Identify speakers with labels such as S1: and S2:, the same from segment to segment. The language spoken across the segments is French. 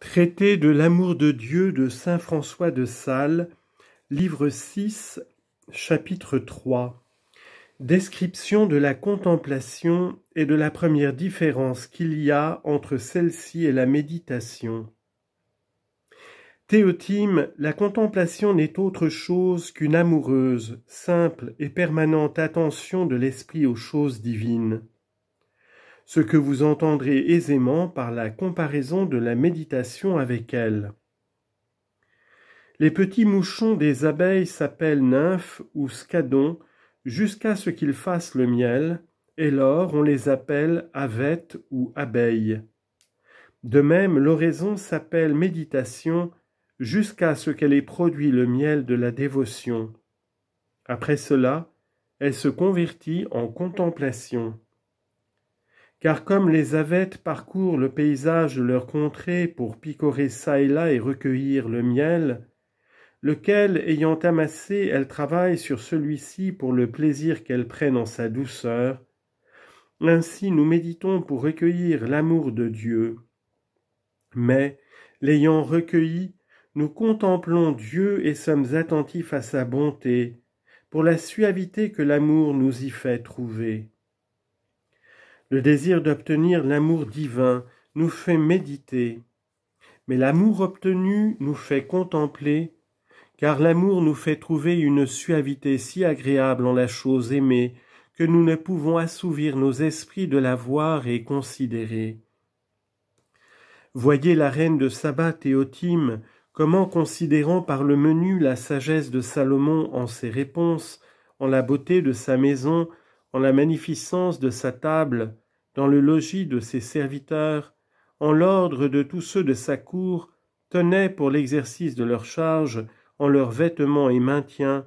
S1: Traité de l'amour de Dieu de saint François de Sales, livre 6, chapitre 3. Description de la contemplation et de la première différence qu'il y a entre celle-ci et la méditation. Théotime, la contemplation n'est autre chose qu'une amoureuse, simple et permanente attention de l'esprit aux choses divines ce que vous entendrez aisément par la comparaison de la méditation avec elle. Les petits mouchons des abeilles s'appellent nymphes ou scadons jusqu'à ce qu'ils fassent le miel, et lors on les appelle avettes ou abeilles. De même, l'oraison s'appelle méditation jusqu'à ce qu'elle ait produit le miel de la dévotion. Après cela, elle se convertit en contemplation car comme les avettes parcourent le paysage de leur contrée pour picorer çà et là et recueillir le miel, lequel, ayant amassé, elles travaillent sur celui-ci pour le plaisir qu'elles prennent en sa douceur, ainsi nous méditons pour recueillir l'amour de Dieu. Mais, l'ayant recueilli, nous contemplons Dieu et sommes attentifs à sa bonté, pour la suavité que l'amour nous y fait trouver. Le désir d'obtenir l'amour divin nous fait méditer, mais l'amour obtenu nous fait contempler, car l'amour nous fait trouver une suavité si agréable en la chose aimée que nous ne pouvons assouvir nos esprits de la voir et considérer. Voyez la reine de Saba Théotime, comment considérant par le menu la sagesse de Salomon en ses réponses, en la beauté de sa maison, en la magnificence de sa table, dans le logis de ses serviteurs, en l'ordre de tous ceux de sa cour, tenait pour l'exercice de leurs charges, en leurs vêtements et maintien,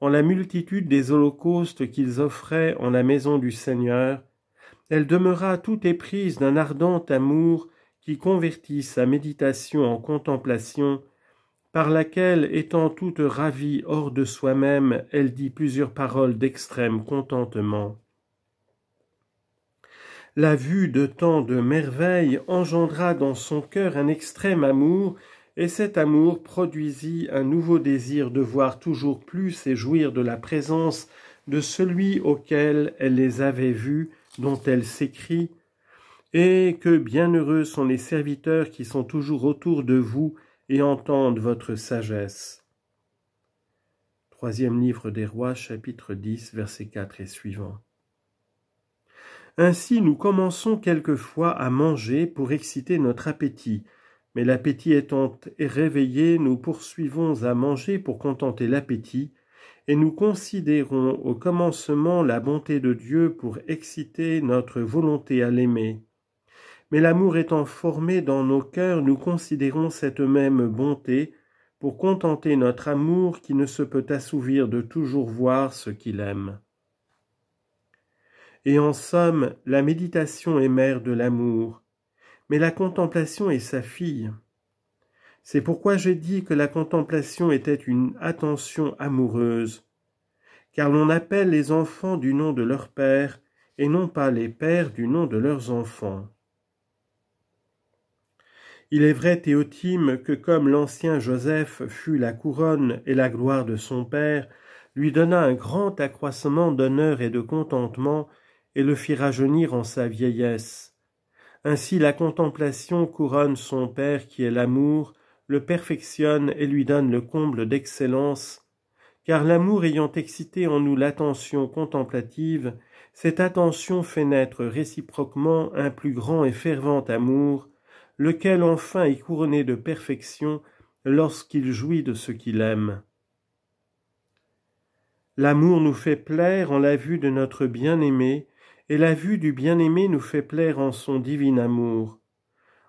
S1: en la multitude des holocaustes qu'ils offraient en la maison du Seigneur, elle demeura tout éprise d'un ardent amour qui convertit sa méditation en contemplation, par laquelle, étant toute ravie hors de soi-même, elle dit plusieurs paroles d'extrême contentement. La vue de tant de merveilles engendra dans son cœur un extrême amour, et cet amour produisit un nouveau désir de voir toujours plus et jouir de la présence de celui auquel elle les avait vus, dont elle s'écrit, et que bienheureux sont les serviteurs qui sont toujours autour de vous et entendent votre sagesse. Troisième livre des rois, chapitre 10, versets 4 et suivants. Ainsi nous commençons quelquefois à manger pour exciter notre appétit, mais l'appétit étant réveillé, nous poursuivons à manger pour contenter l'appétit, et nous considérons au commencement la bonté de Dieu pour exciter notre volonté à l'aimer. Mais l'amour étant formé dans nos cœurs, nous considérons cette même bonté pour contenter notre amour qui ne se peut assouvir de toujours voir ce qu'il aime. Et en somme, la méditation est mère de l'amour, mais la contemplation est sa fille. C'est pourquoi j'ai dit que la contemplation était une attention amoureuse, car l'on appelle les enfants du nom de leur père, et non pas les pères du nom de leurs enfants. Il est vrai, Théotime, que comme l'ancien Joseph fut la couronne et la gloire de son père, lui donna un grand accroissement d'honneur et de contentement et le fit rajeunir en sa vieillesse. Ainsi la contemplation couronne son Père qui est l'amour, le perfectionne et lui donne le comble d'excellence, car l'amour ayant excité en nous l'attention contemplative, cette attention fait naître réciproquement un plus grand et fervent amour, lequel enfin est couronné de perfection lorsqu'il jouit de ce qu'il aime. L'amour nous fait plaire en la vue de notre bien-aimé, et la vue du bien-aimé nous fait plaire en son divin amour,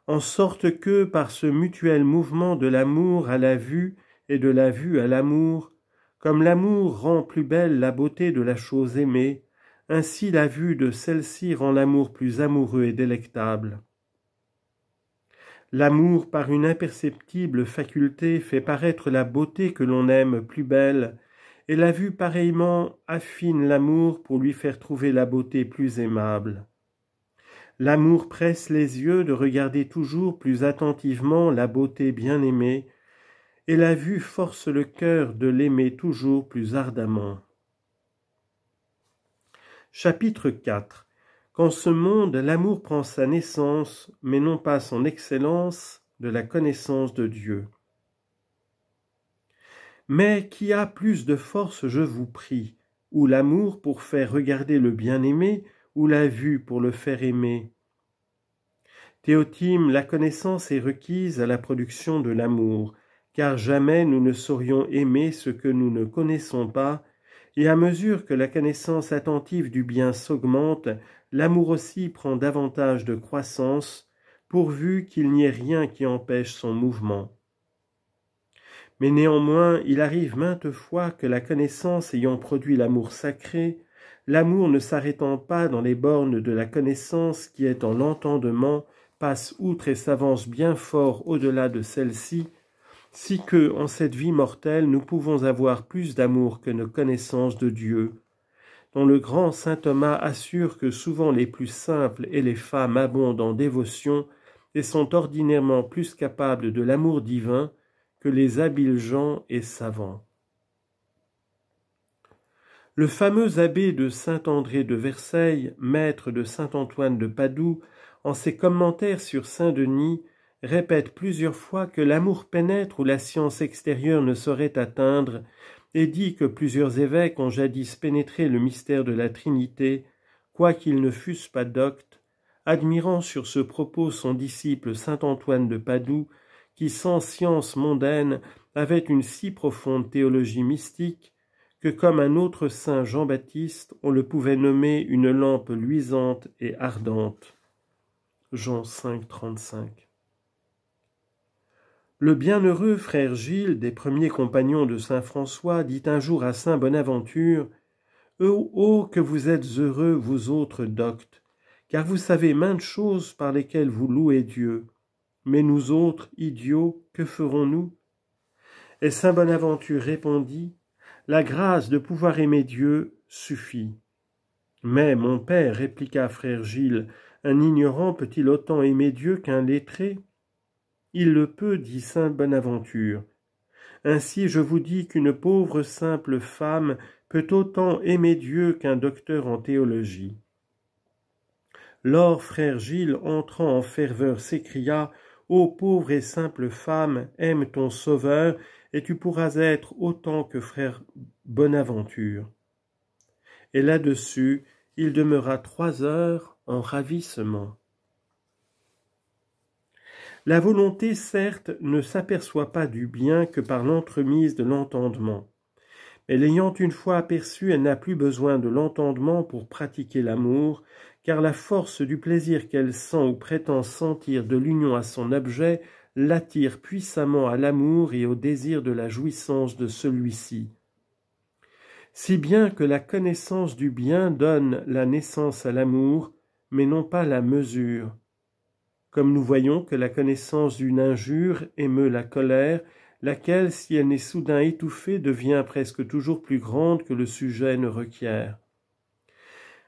S1: en sorte que, par ce mutuel mouvement de l'amour à la vue et de la vue à l'amour, comme l'amour rend plus belle la beauté de la chose aimée, ainsi la vue de celle-ci rend l'amour plus amoureux et délectable. L'amour, par une imperceptible faculté, fait paraître la beauté que l'on aime plus belle et la vue pareillement affine l'amour pour lui faire trouver la beauté plus aimable. L'amour presse les yeux de regarder toujours plus attentivement la beauté bien-aimée, et la vue force le cœur de l'aimer toujours plus ardemment. Chapitre 4 Qu'en ce monde l'amour prend sa naissance, mais non pas son excellence, de la connaissance de Dieu. Mais qui a plus de force, je vous prie, ou l'amour pour faire regarder le bien-aimé, ou la vue pour le faire aimer. Théotime, la connaissance est requise à la production de l'amour, car jamais nous ne saurions aimer ce que nous ne connaissons pas, et à mesure que la connaissance attentive du bien s'augmente, l'amour aussi prend davantage de croissance, pourvu qu'il n'y ait rien qui empêche son mouvement. Mais néanmoins, il arrive maintes fois que la connaissance ayant produit l'amour sacré, L'amour ne s'arrêtant pas dans les bornes de la connaissance qui est en l'entendement, passe outre et s'avance bien fort au-delà de celle-ci, si que, en cette vie mortelle, nous pouvons avoir plus d'amour que nos connaissances de Dieu, dont le grand saint Thomas assure que souvent les plus simples et les femmes abondent en dévotion et sont ordinairement plus capables de l'amour divin que les habiles gens et savants. Le fameux abbé de Saint-André de Versailles, maître de Saint-Antoine de Padoue, en ses commentaires sur Saint-Denis, répète plusieurs fois que l'amour pénètre où la science extérieure ne saurait atteindre, et dit que plusieurs évêques ont jadis pénétré le mystère de la Trinité, quoiqu'ils ne fussent pas doctes, admirant sur ce propos son disciple saint Antoine de Padoue, qui sans science mondaine avait une si profonde théologie mystique que comme un autre saint Jean-Baptiste, on le pouvait nommer une lampe luisante et ardente. Jean 5, 35. Le bienheureux frère Gilles, des premiers compagnons de saint François, dit un jour à saint Bonaventure Oh, oh que vous êtes heureux, vous autres doctes, car vous savez maintes choses par lesquelles vous louez Dieu. Mais nous autres, idiots, que ferons-nous? Et saint Bonaventure répondit la grâce de pouvoir aimer Dieu suffit. Mais, mon père, répliqua frère Gilles, un ignorant peut-il autant aimer Dieu qu'un lettré? Il le peut, dit saint Bonaventure. Ainsi je vous dis qu'une pauvre simple femme peut autant aimer Dieu qu'un docteur en théologie. Lors frère Gilles, entrant en ferveur, s'écria Ô pauvre et simple femme, aime ton Sauveur et tu pourras être autant que frère Bonaventure. Et là-dessus, il demeura trois heures en ravissement. La volonté, certes, ne s'aperçoit pas du bien que par l'entremise de l'entendement. Mais l'ayant une fois aperçu, elle n'a plus besoin de l'entendement pour pratiquer l'amour, car la force du plaisir qu'elle sent ou prétend sentir de l'union à son objet l'attire puissamment à l'amour et au désir de la jouissance de celui-ci. Si bien que la connaissance du bien donne la naissance à l'amour, mais non pas la mesure. Comme nous voyons que la connaissance d'une injure émeut la colère, laquelle, si elle n'est soudain étouffée, devient presque toujours plus grande que le sujet ne requiert.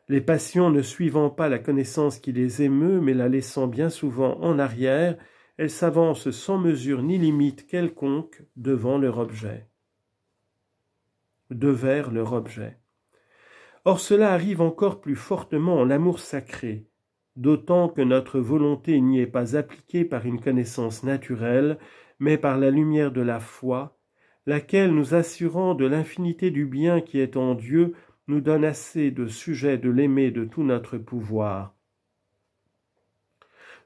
S1: Les passions ne suivant pas la connaissance qui les émeut, mais la laissant bien souvent en arrière, elles s'avancent sans mesure ni limite quelconque devant leur objet. Devers leur objet. Or cela arrive encore plus fortement en l'amour sacré, d'autant que notre volonté n'y est pas appliquée par une connaissance naturelle, mais par la lumière de la foi, laquelle, nous assurant de l'infinité du bien qui est en Dieu, nous donne assez de sujets de l'aimer de tout notre pouvoir.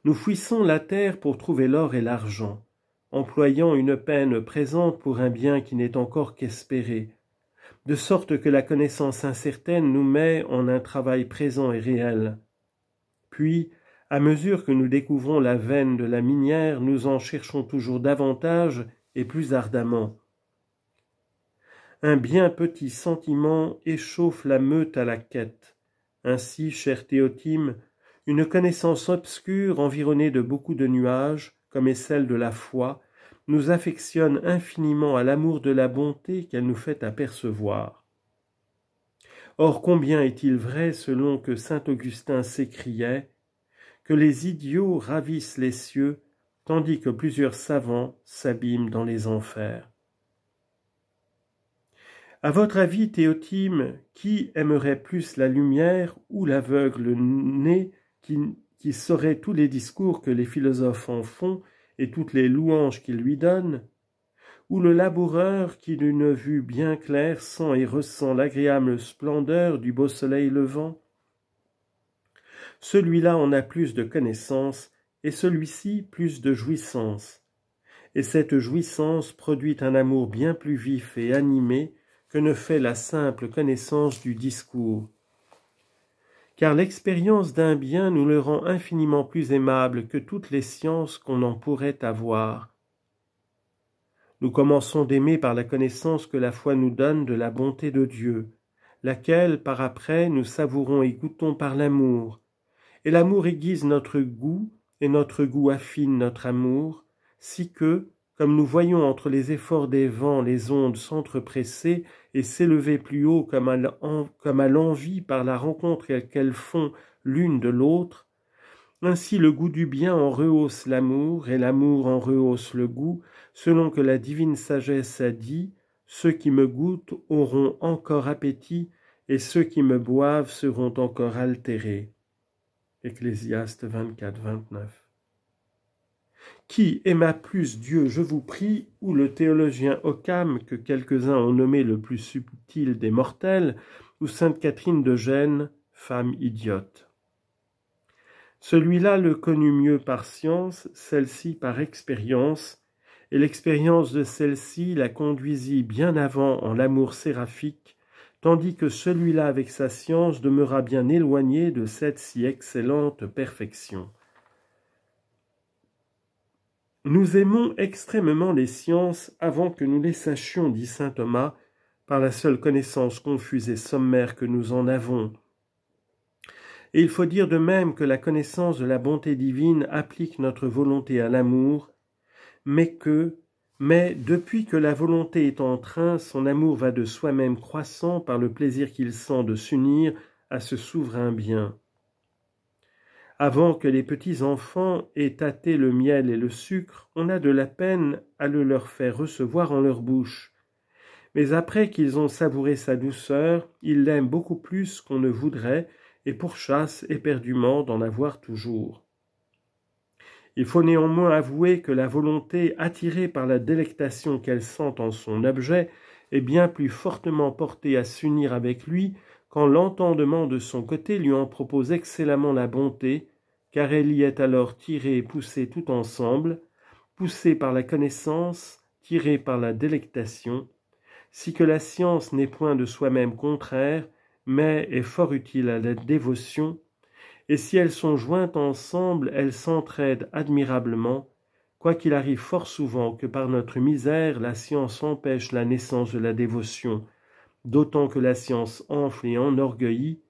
S1: Nous fouissons la terre pour trouver l'or et l'argent, employant une peine présente pour un bien qui n'est encore qu'espéré, de sorte que la connaissance incertaine nous met en un travail présent et réel. Puis, à mesure que nous découvrons la veine de la minière, nous en cherchons toujours davantage et plus ardemment. Un bien petit sentiment échauffe la meute à la quête. Ainsi, cher Théotime, une connaissance obscure environnée de beaucoup de nuages, comme est celle de la foi, nous affectionne infiniment à l'amour de la bonté qu'elle nous fait apercevoir. Or combien est-il vrai, selon que saint Augustin s'écriait, que les idiots ravissent les cieux, tandis que plusieurs savants s'abîment dans les enfers. À votre avis, Théotime, qui aimerait plus la lumière ou l'aveugle né qui, qui saurait tous les discours que les philosophes en font et toutes les louanges qu'ils lui donnent ou le laboureur qui d'une vue bien claire sent et ressent l'agréable splendeur du beau soleil levant Celui-là en a plus de connaissance et celui-ci plus de jouissance. Et cette jouissance produit un amour bien plus vif et animé que ne fait la simple connaissance du discours. Car l'expérience d'un bien nous le rend infiniment plus aimable que toutes les sciences qu'on en pourrait avoir. Nous commençons d'aimer par la connaissance que la foi nous donne de la bonté de Dieu, laquelle, par après, nous savourons et goûtons par l'amour. Et l'amour aiguise notre goût, et notre goût affine notre amour, si que, comme nous voyons entre les efforts des vents les ondes s'entrepresser et s'élever plus haut comme à l'envie par la rencontre qu'elles font l'une de l'autre, ainsi le goût du bien en rehausse l'amour, et l'amour en rehausse le goût, selon que la divine sagesse a dit, ceux qui me goûtent auront encore appétit, et ceux qui me boivent seront encore altérés. Ecclésiaste 24, 29. Qui aima plus Dieu, je vous prie, ou le théologien Occam, que quelques-uns ont nommé le plus subtil des mortels, ou sainte Catherine de Gênes, femme idiote. Celui-là le connut mieux par science, celle-ci par expérience, et l'expérience de celle-ci la conduisit bien avant en l'amour séraphique, tandis que celui-là avec sa science demeura bien éloigné de cette si excellente perfection. Nous aimons extrêmement les sciences avant que nous les sachions, dit saint Thomas, par la seule connaissance confuse et sommaire que nous en avons. Il faut dire de même que la connaissance de la bonté divine applique notre volonté à l'amour, mais que, mais depuis que la volonté est en train, son amour va de soi-même croissant par le plaisir qu'il sent de s'unir à ce souverain bien avant que les petits enfants aient tâté le miel et le sucre, on a de la peine à le leur faire recevoir en leur bouche. Mais après qu'ils ont savouré sa douceur, ils l'aiment beaucoup plus qu'on ne voudrait, et pourchassent éperdument d'en avoir toujours. Il faut néanmoins avouer que la volonté, attirée par la délectation qu'elle sent en son objet, est bien plus fortement portée à s'unir avec lui quand l'entendement de son côté lui en propose excellemment la bonté, car elle y est alors tirée et poussée tout ensemble, poussée par la connaissance, tirée par la délectation, si que la science n'est point de soi-même contraire, mais est fort utile à la dévotion, et si elles sont jointes ensemble, elles s'entraident admirablement, quoiqu'il arrive fort souvent que par notre misère la science empêche la naissance de la dévotion, d'autant que la science enfle et enorgueillit,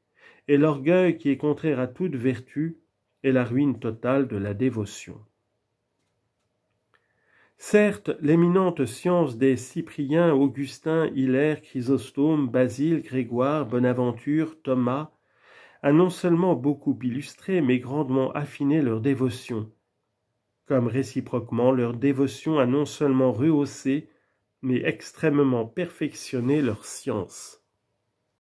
S1: et l'orgueil qui est contraire à toute vertu est la ruine totale de la dévotion. Certes, l'éminente science des Cypriens, Augustin, Hilaire, Chrysostome, Basile, Grégoire, Bonaventure, Thomas, a non seulement beaucoup illustré, mais grandement affiné leur dévotion, comme réciproquement leur dévotion a non seulement rehaussé, mais extrêmement perfectionner leur science.